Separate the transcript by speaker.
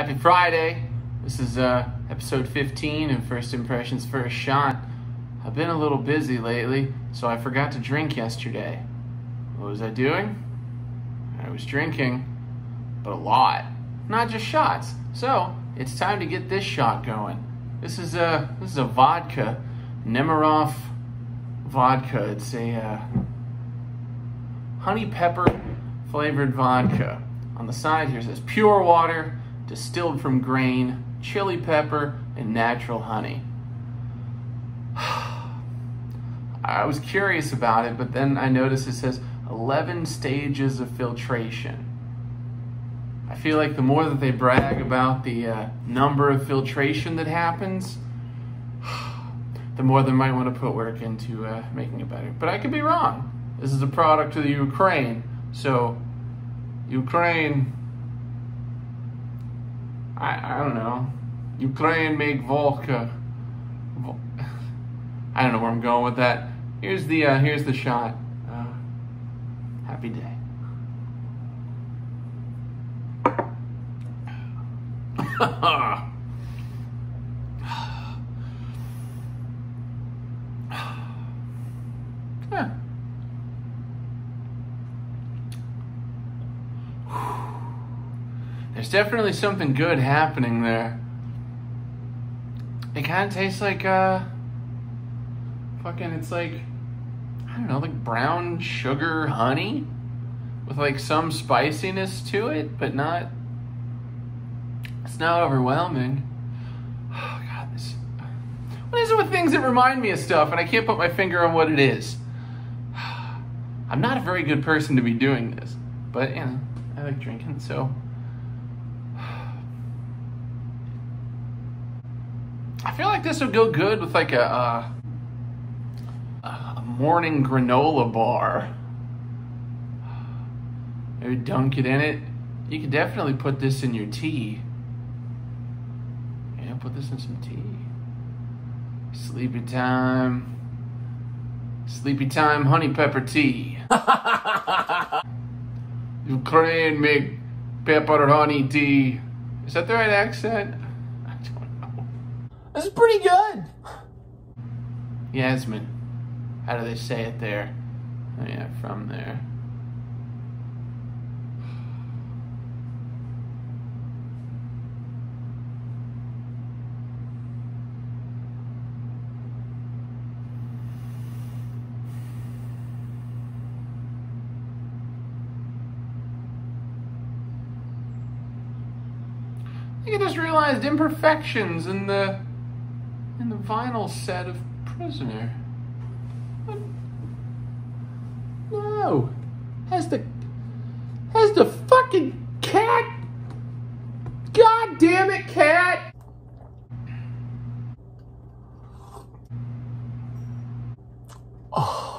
Speaker 1: Happy Friday. This is uh, episode 15 of First Impressions First Shot. I've been a little busy lately, so I forgot to drink yesterday. What was I doing? I was drinking, but a lot. Not just shots. So, it's time to get this shot going. This is a, this is a vodka, Nemiroff vodka. It's a uh, honey pepper flavored vodka. On the side here says pure water, distilled from grain, chili pepper, and natural honey. I was curious about it, but then I noticed it says 11 stages of filtration. I feel like the more that they brag about the uh, number of filtration that happens, the more they might want to put work into uh, making it better. But I could be wrong. This is a product of the Ukraine, so Ukraine, I, I don't know. Ukraine make vodka. I don't know where I'm going with that. Here's the uh, here's the shot. Uh, happy day. yeah. There's definitely something good happening there. It kind of tastes like, uh, fucking, it's like, I don't know, like brown sugar honey with like some spiciness to it, but not, it's not overwhelming. Oh, God, this, what is it with things that remind me of stuff and I can't put my finger on what it is? I'm not a very good person to be doing this, but, you know, I like drinking, so. I feel like this would go good with like a, uh, a morning granola bar. Maybe dunk it in it. You could definitely put this in your tea. Yeah, put this in some tea. Sleepy time. Sleepy time honey pepper tea. Ukraine make pepper honey tea. Is that the right accent?
Speaker 2: This is pretty good.
Speaker 1: Yasmin. How do they say it there? Oh yeah, from there. I think I just realized imperfections in the in the vinyl set of Prisoner. What? No. Has the has the fucking cat God damn it, cat!
Speaker 2: Oh.